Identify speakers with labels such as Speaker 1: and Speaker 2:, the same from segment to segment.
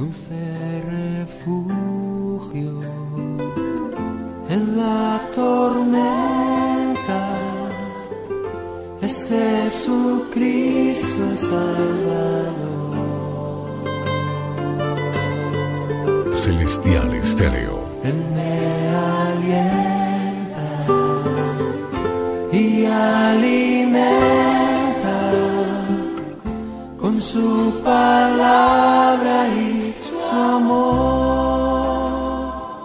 Speaker 1: un refugio en la tormenta. Es Jesucristo el Salvador.
Speaker 2: Celestial Estéreo.
Speaker 1: Él me alienta y alimenta su palabra y su amor.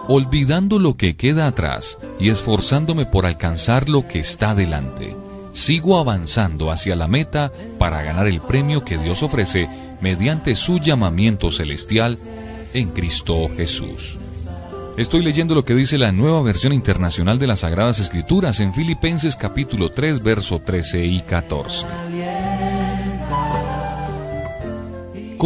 Speaker 3: olvidando lo que queda atrás y esforzándome por alcanzar lo que está delante. Sigo avanzando hacia la meta para ganar el premio que Dios ofrece mediante su llamamiento celestial en Cristo Jesús. Estoy leyendo lo que dice la nueva versión internacional de las Sagradas Escrituras en Filipenses capítulo 3, verso 13 y 14.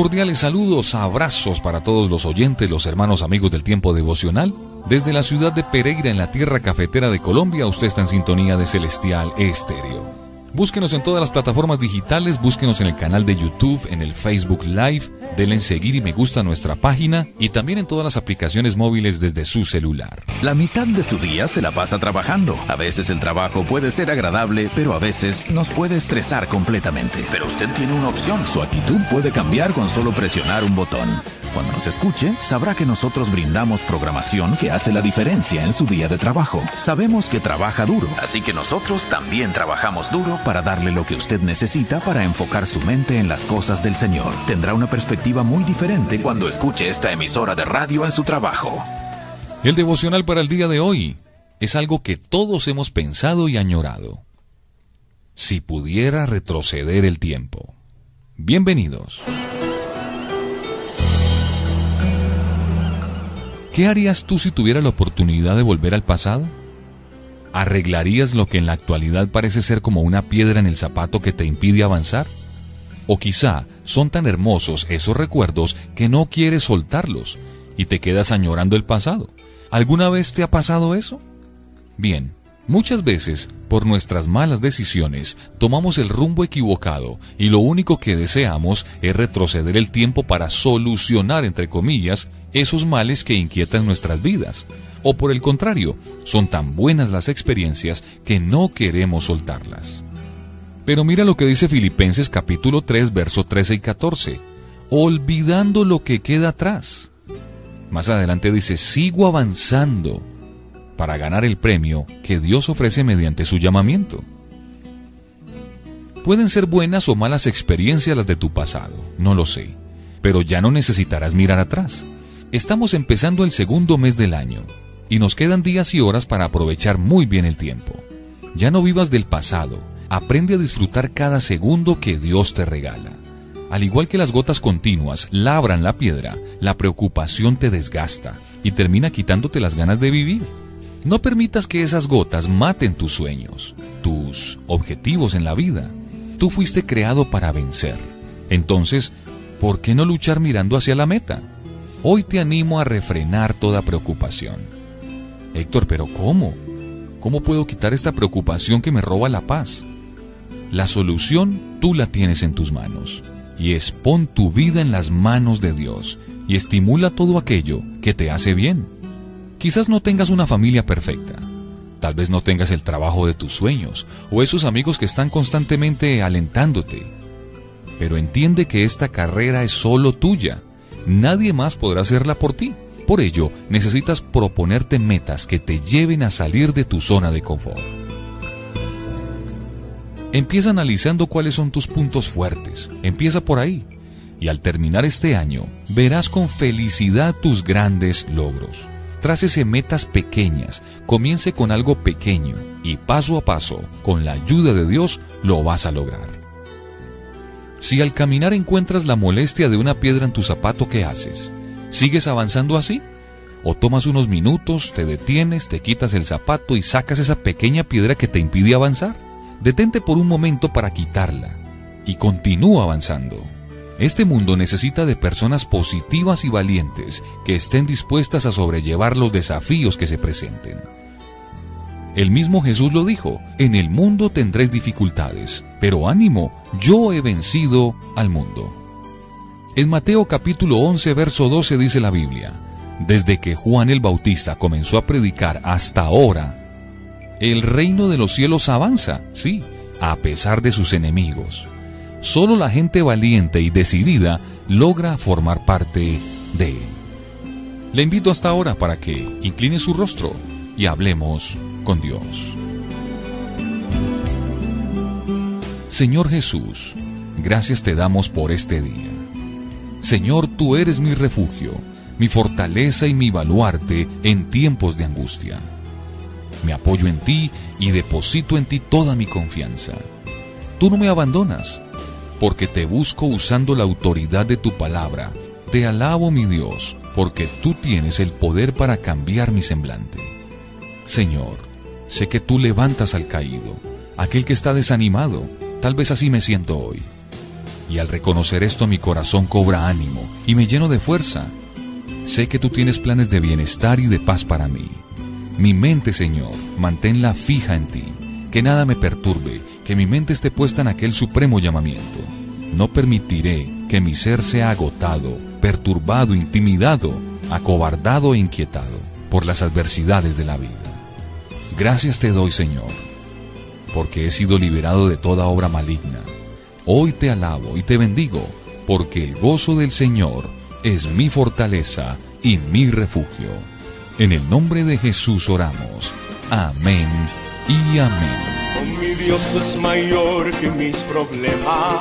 Speaker 3: Cordiales saludos, abrazos para todos los oyentes, los hermanos amigos del tiempo devocional. Desde la ciudad de Pereira, en la tierra cafetera de Colombia, usted está en sintonía de Celestial Estéreo. Búsquenos en todas las plataformas digitales, búsquenos en el canal de YouTube, en el Facebook Live, denle en seguir y me gusta nuestra página y también en todas las aplicaciones móviles desde su celular.
Speaker 4: La mitad de su día se la pasa trabajando. A veces el trabajo puede ser agradable, pero a veces nos puede estresar completamente. Pero usted tiene una opción. Su actitud puede cambiar con solo presionar un botón. Cuando nos escuche, sabrá que nosotros brindamos programación que hace la diferencia en su día de trabajo. Sabemos que trabaja duro, así que nosotros también trabajamos duro para darle lo que usted necesita para enfocar su mente en las cosas del Señor. Tendrá una perspectiva muy diferente cuando escuche esta emisora de radio en su trabajo.
Speaker 3: El devocional para el día de hoy es algo que todos hemos pensado y añorado. Si pudiera retroceder el tiempo. Bienvenidos. ¿Qué harías tú si tuvieras la oportunidad de volver al pasado? ¿Arreglarías lo que en la actualidad parece ser como una piedra en el zapato que te impide avanzar? O quizá son tan hermosos esos recuerdos que no quieres soltarlos y te quedas añorando el pasado. ¿Alguna vez te ha pasado eso? Bien, muchas veces, por nuestras malas decisiones, tomamos el rumbo equivocado y lo único que deseamos es retroceder el tiempo para solucionar, entre comillas, esos males que inquietan nuestras vidas. O por el contrario, son tan buenas las experiencias que no queremos soltarlas. Pero mira lo que dice Filipenses capítulo 3, verso 13 y 14. Olvidando lo que queda atrás. Más adelante dice, sigo avanzando para ganar el premio que Dios ofrece mediante su llamamiento. Pueden ser buenas o malas experiencias las de tu pasado, no lo sé, pero ya no necesitarás mirar atrás. Estamos empezando el segundo mes del año y nos quedan días y horas para aprovechar muy bien el tiempo. Ya no vivas del pasado, aprende a disfrutar cada segundo que Dios te regala. Al igual que las gotas continuas labran la piedra, la preocupación te desgasta y termina quitándote las ganas de vivir. No permitas que esas gotas maten tus sueños, tus objetivos en la vida. Tú fuiste creado para vencer. Entonces, ¿por qué no luchar mirando hacia la meta? Hoy te animo a refrenar toda preocupación. Héctor, pero ¿cómo? ¿Cómo puedo quitar esta preocupación que me roba la paz? La solución tú la tienes en tus manos. Y es pon tu vida en las manos de Dios y estimula todo aquello que te hace bien. Quizás no tengas una familia perfecta. Tal vez no tengas el trabajo de tus sueños o esos amigos que están constantemente alentándote. Pero entiende que esta carrera es solo tuya. Nadie más podrá hacerla por ti. Por ello, necesitas proponerte metas que te lleven a salir de tu zona de confort. Empieza analizando cuáles son tus puntos fuertes. Empieza por ahí. Y al terminar este año, verás con felicidad tus grandes logros. Trácese metas pequeñas, comience con algo pequeño y paso a paso, con la ayuda de Dios, lo vas a lograr. Si al caminar encuentras la molestia de una piedra en tu zapato, ¿qué haces? ¿Sigues avanzando así? ¿O tomas unos minutos, te detienes, te quitas el zapato y sacas esa pequeña piedra que te impide avanzar? Detente por un momento para quitarla y continúa avanzando. Este mundo necesita de personas positivas y valientes que estén dispuestas a sobrellevar los desafíos que se presenten. El mismo Jesús lo dijo, en el mundo tendréis dificultades, pero ánimo, yo he vencido al mundo. En Mateo capítulo 11, verso 12 dice la Biblia, desde que Juan el Bautista comenzó a predicar hasta ahora, el reino de los cielos avanza, sí, a pesar de sus enemigos. Solo la gente valiente y decidida logra formar parte de él. Le invito hasta ahora para que incline su rostro y hablemos con Dios. Señor Jesús, gracias te damos por este día. Señor, tú eres mi refugio, mi fortaleza y mi baluarte en tiempos de angustia. Me apoyo en ti y deposito en ti toda mi confianza. Tú no me abandonas, porque te busco usando la autoridad de tu palabra. Te alabo, mi Dios, porque tú tienes el poder para cambiar mi semblante. Señor, sé que tú levantas al caído, aquel que está desanimado, tal vez así me siento hoy. Y al reconocer esto mi corazón cobra ánimo y me lleno de fuerza. Sé que tú tienes planes de bienestar y de paz para mí. Mi mente, Señor, manténla fija en ti, que nada me perturbe, que mi mente esté puesta en aquel supremo llamamiento. No permitiré que mi ser sea agotado, perturbado, intimidado, acobardado e inquietado por las adversidades de la vida. Gracias te doy, Señor, porque he sido liberado de toda obra maligna. Hoy te alabo y te bendigo, porque el gozo del Señor es mi fortaleza y mi refugio. En el nombre de Jesús oramos. Amén y amén.
Speaker 1: Mi Dios es mayor que mis problemas.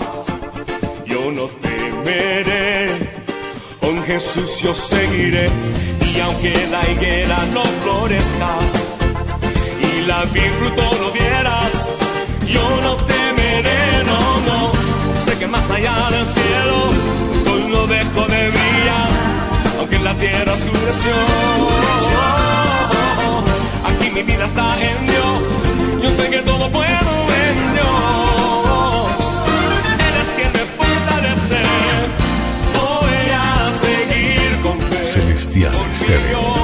Speaker 1: Yo no temeré. Con Jesús yo seguiré. Y aunque la higuera no florezca y la vid no diera, yo no temeré, no, no. Sé que más allá del cielo el sol no dejó de brillar, aunque la tierra oscureció. Aquí mi vida está en ustedes.